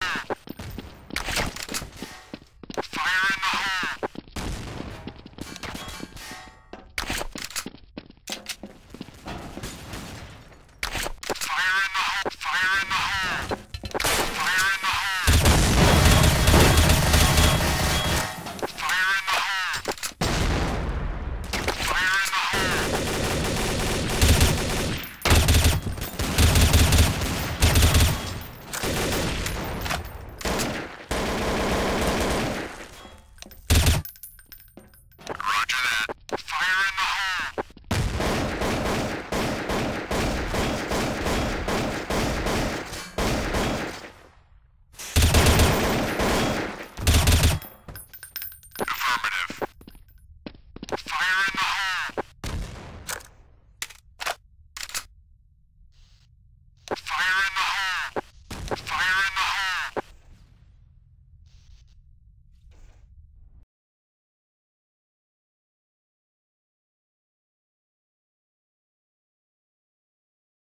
Ah!